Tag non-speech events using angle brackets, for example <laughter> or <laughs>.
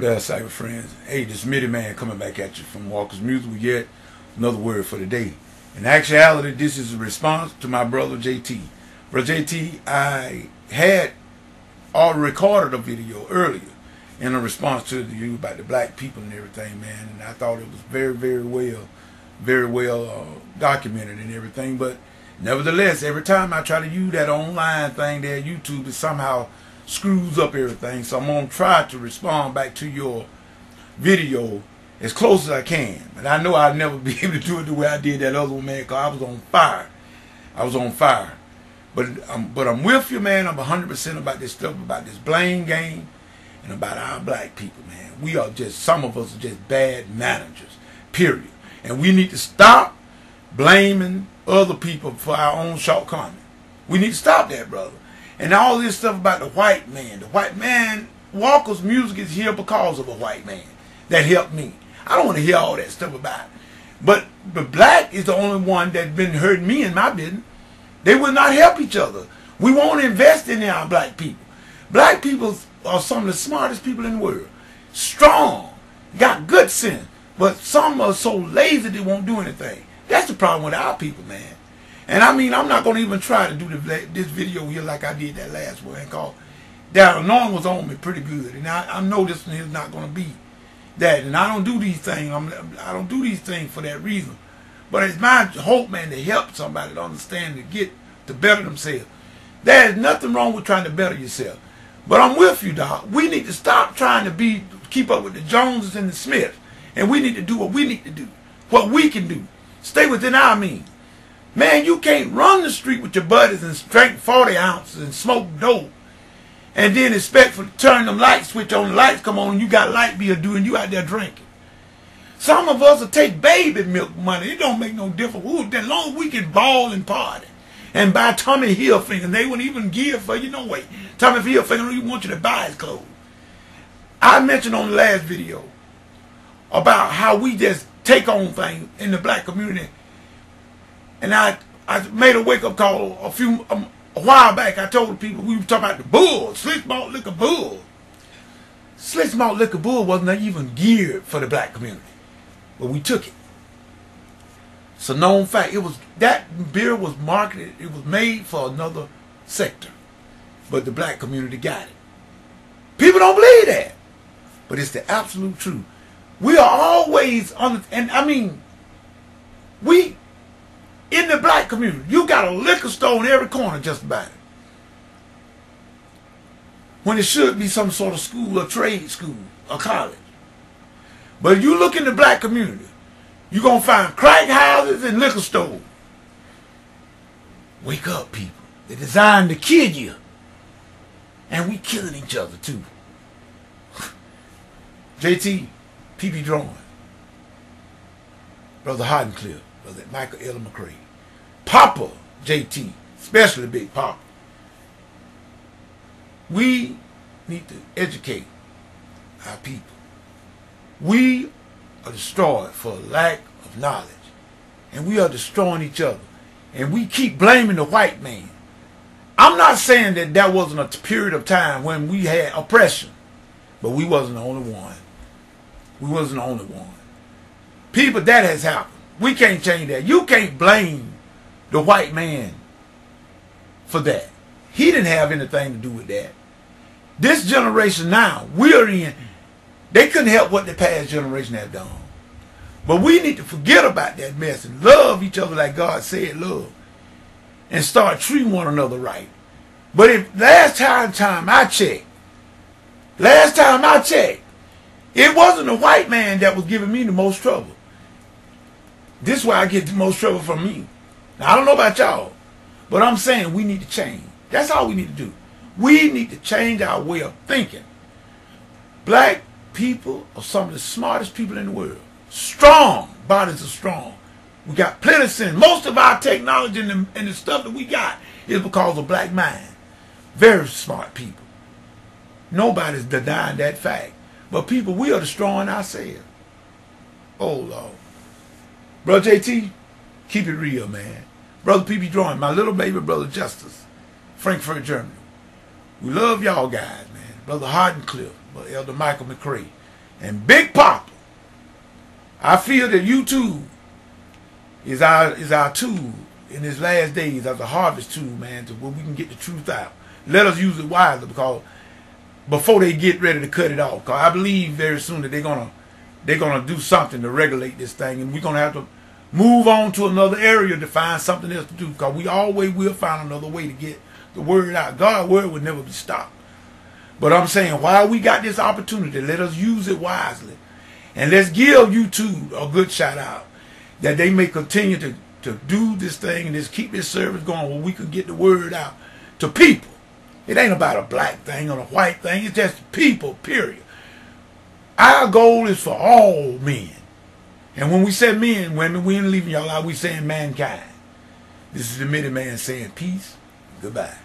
Up cyber friends? Hey, this Midiman coming back at you from Walker's Music. We get another word for the day. In actuality, this is a response to my brother JT. Brother JT, I had already recorded a video earlier in a response to you about the black people and everything, man. And I thought it was very, very well, very well uh, documented and everything. But nevertheless, every time I try to use that online thing there, YouTube, is somehow screws up everything. So I'm going to try to respond back to your video as close as I can. And I know I'll never <laughs> be able to do it the way I did that other one, man, because I was on fire. I was on fire. But I'm, but I'm with you, man. I'm 100% about this stuff, about this blame game, and about our black people, man. We are just, some of us are just bad managers, period. And we need to stop blaming other people for our own shortcomings. We need to stop that, brother. And all this stuff about the white man. The white man, Walker's music is here because of a white man that helped me. I don't want to hear all that stuff about it. But the black is the only one that's been hurting me in my business. They will not help each other. We won't invest in our black people. Black people are some of the smartest people in the world. Strong, got good sense. But some are so lazy they won't do anything. That's the problem with our people, man. And I mean, I'm not going to even try to do this video here like I did that last one called that anointing was on me pretty good. And I, I know this one is not going to be that. And I don't do these things. I'm, I don't do these things for that reason. But it's my hope, man, to help somebody to understand, to get, to better themselves. There's nothing wrong with trying to better yourself. But I'm with you, dog. We need to stop trying to be, keep up with the Joneses and the Smiths. And we need to do what we need to do. What we can do. Stay within our means. Man, you can't run the street with your buddies and drink 40 ounces and smoke dope and then expect for turn them light switch on, the lights come on, and you got light beer doing, you out there drinking. Some of us will take baby milk money. It don't make no difference. Ooh, as long we can ball and party and buy Tommy Hilfiger, they wouldn't even give for you no way. Tommy Hilfiger don't even want you to buy his clothes. I mentioned on the last video about how we just take on things in the black community and I, I made a wake up call a few um, a while back. I told people we were talking about the bull, Schlitz malt liquor bull. Schlitz malt liquor bull wasn't even geared for the black community, but we took it. It's a known fact. It was that beer was marketed. It was made for another sector, but the black community got it. People don't believe that, but it's the absolute truth. We are always on, and I mean, we in the black community. You got a liquor store in every corner just about it. When it should be some sort of school or trade school or college. But if you look in the black community, you're going to find crack houses and liquor stores. Wake up, people. They're designed to kill you. And we killing each other, too. <laughs> JT, PP Drawing. Brother Hottencliff was it Michael Ella McCray. Papa JT, especially Big Papa. We need to educate our people. We are destroyed for lack of knowledge. And we are destroying each other. And we keep blaming the white man. I'm not saying that that wasn't a period of time when we had oppression. But we wasn't the only one. We wasn't the only one. People, that has happened. We can't change that. You can't blame the white man for that. He didn't have anything to do with that. This generation now, we're in, they couldn't help what the past generation had done. But we need to forget about that mess and love each other like God said love. And start treating one another right. But if last time, time I checked, last time I checked, it wasn't the white man that was giving me the most trouble. This is why I get the most trouble from me. Now, I don't know about y'all, but I'm saying we need to change. That's all we need to do. We need to change our way of thinking. Black people are some of the smartest people in the world. Strong. Bodies are strong. We got plenty of sense. Most of our technology and the, and the stuff that we got is because of black mind. Very smart people. Nobody's denying that fact. But people, we are destroying ourselves. Oh, Lord. Brother JT, keep it real, man. Brother PB Drawing, my little baby brother Justice, Frankfurt, Germany. We love y'all guys, man. Brother Hardencliff, Elder Michael McCray, and Big Papa. I feel that YouTube is our is our tool in these last days as a harvest tool, man, to where we can get the truth out. Let us use it wisely because before they get ready to cut it off. Because I believe very soon that they're gonna they're gonna do something to regulate this thing, and we're gonna have to move on to another area to find something else to do. Because we always will find another way to get the word out. God's word will never be stopped. But I'm saying, while we got this opportunity, let us use it wisely. And let's give YouTube a good shout out that they may continue to, to do this thing and just keep this service going where we can get the word out to people. It ain't about a black thing or a white thing. It's just people, period. Our goal is for all men. And when we say men, women, we ain't leaving y'all out. We saying mankind. This is the Midiman saying peace. Goodbye.